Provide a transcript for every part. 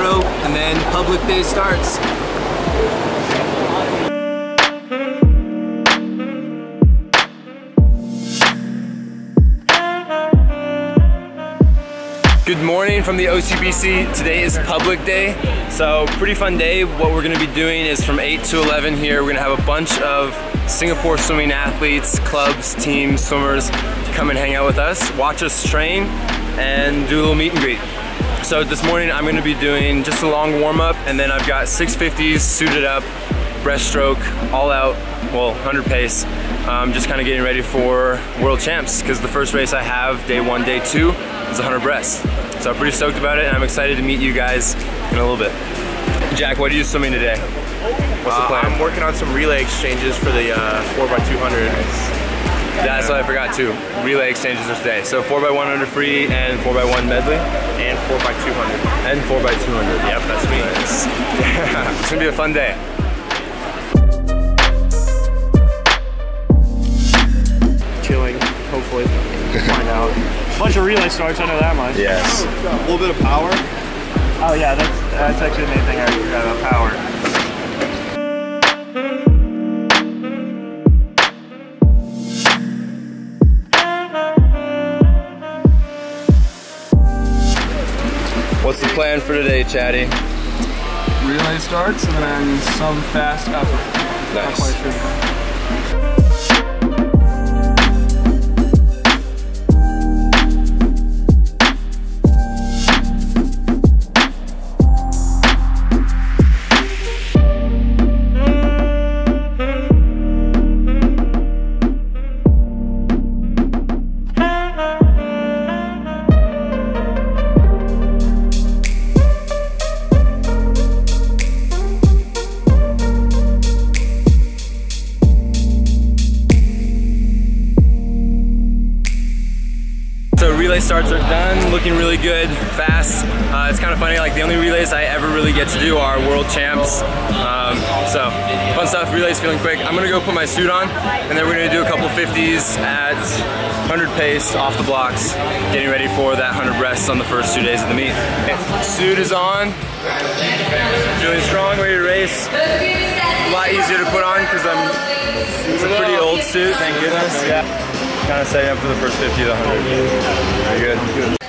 photo and then public day starts. Good morning from the OCBC. Today is public day, so pretty fun day. What we're gonna be doing is from 8 to 11 here, we're gonna have a bunch of Singapore swimming athletes, clubs, teams, swimmers come and hang out with us, watch us train, and do a little meet and greet. So this morning I'm gonna be doing just a long warm up, and then I've got 650s suited up, breaststroke, all out, well, 100 pace. Um, just kind of getting ready for world champs because the first race I have, day one, day two, is 100 breast. So I'm pretty stoked about it and I'm excited to meet you guys in a little bit. Jack, what are you swimming today? What's the Uh, plan? I'm working on some relay exchanges for the uh, 4x200. That's what I forgot too. Relay exchanges are today. So 4x100 free and 4x1 medley 4x200. and 4x200. Yep, that's me. it's gonna be a fun day. Chilling, hopefully. Find out. Bunch of relay starts, I know that much. Yes. A little bit of power. Oh yeah, that's that's actually the main thing I today, Chatty? relay starts and then some fast effort. Not Nice. Starts are done, looking really good, fast. Uh, it's kind of funny, like the only relays I ever really get to do are world champs. Um, so fun stuff, relays feeling quick. I'm gonna go put my suit on and then we're gonna do a couple 50s at 100 pace off the blocks, getting ready for that 100 breasts on the first two days of the meet. Suit is on, feeling strong, ready to race. A lot easier to put on because I'm, it's a pretty old suit, thank goodness. Yeah. Kind of setting up for the first 50 to 100. Very good. We're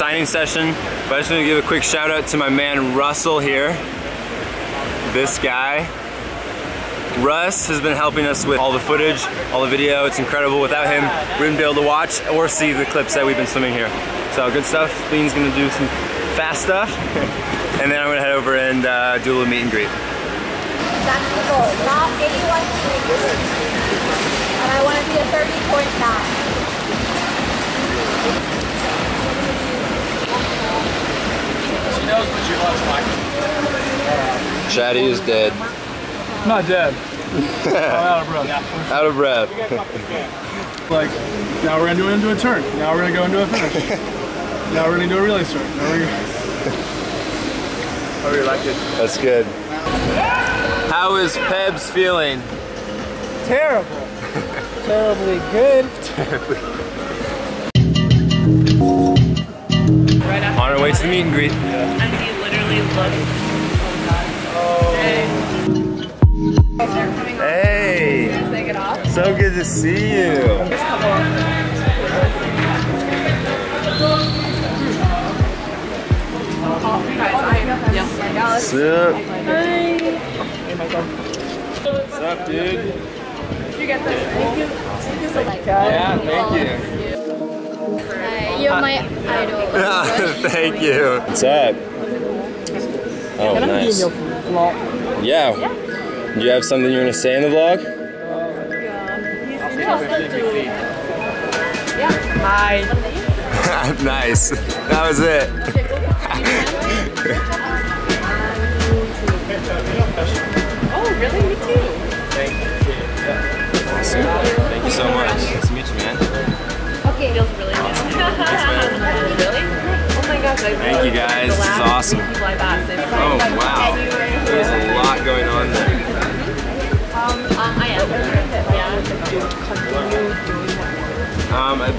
signing session, but I just want to give a quick shout out to my man Russell here. This guy. Russ has been helping us with all the footage, all the video. It's incredible. Without him, we wouldn't be able to watch or see the clips that we've been swimming here. So good stuff. Lean's gonna do some fast stuff, and then I'm gonna head over and uh, do a little meet and greet. That's the goal. Not 81 degrees. And I want to be a 30.9. knows what she loves, Mike. Chatty is dead. Not dead. I'm out of breath. Out of breath. Like, now we're gonna do it into a turn. Now we're gonna go into a finish. now we're gonna do a relay start. Now we're gonna... I really like it. That's good. How is Pebs feeling? Terrible. Terribly good. Terribly. On our way to the meet and greet. And he literally looked. So good to see you. What's up? What's up, dude? You get this. Thank you. Thank you so much. Yeah, thank you. You're my idol. Thank you. What's up? Oh, nice. Yeah. Do you have something you want to say in the vlog? Hi. nice. That was it. Oh, really? Me too. Thank you Awesome. Thank you so much. Nice to meet you, man. Okay. Feels really good. really? Oh my gosh. I Thank you guys. This is awesome. Fly by. Say Oh, wow.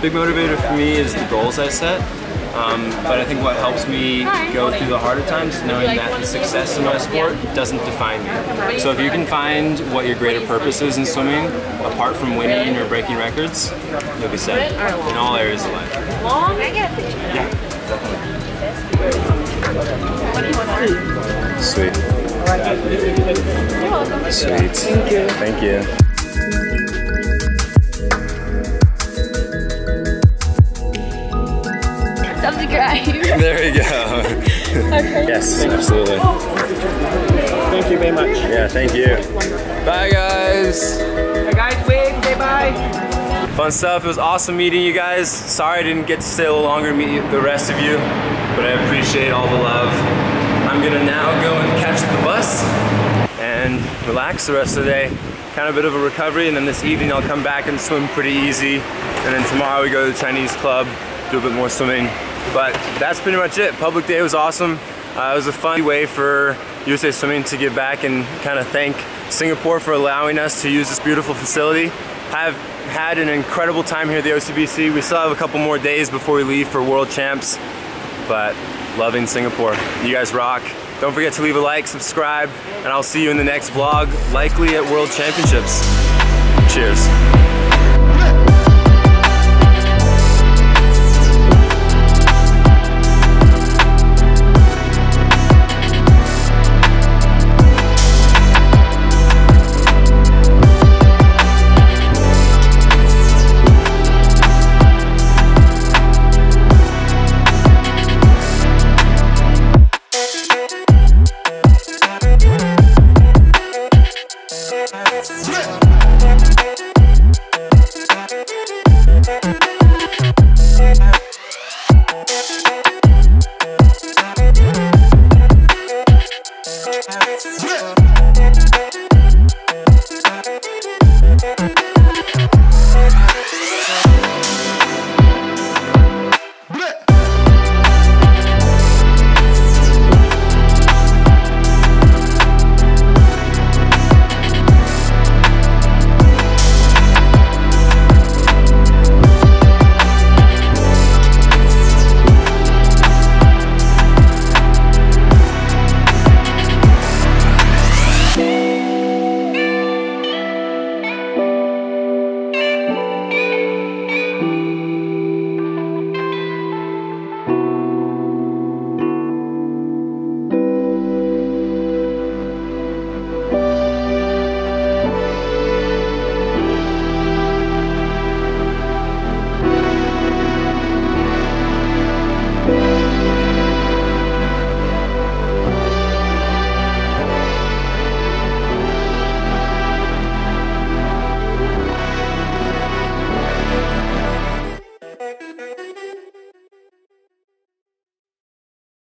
Big motivator for me is the goals I set. Um, but I think what helps me go through the harder times is knowing that the success in my sport doesn't define me. So if you can find what your greater purpose is in swimming, apart from winning or breaking records, you'll be set in all areas of life. Long? Yeah, definitely. Sweet. Sweet. Thank you. Thank you. You go. Yes, absolutely. Thank you very much. Yeah, thank you. Bye, guys. Hey guys, wave, say bye. Fun stuff. It was awesome meeting you guys. Sorry I didn't get to stay a little longer and meet the rest of you, but I appreciate all the love. I'm gonna now go and catch the bus and relax the rest of the day. Kind of a bit of a recovery, and then this evening I'll come back and swim pretty easy. And then tomorrow we go to the Chinese club, do a bit more swimming. But that's pretty much it. Public day was awesome. Uh, it was a fun way for USA Swimming to give back and kind of thank Singapore for allowing us to use this beautiful facility. I've had an incredible time here at the OCBC. We still have a couple more days before we leave for World Champs, but loving Singapore. You guys rock. Don't forget to leave a like, subscribe, and I'll see you in the next vlog, likely at World Championships. Cheers.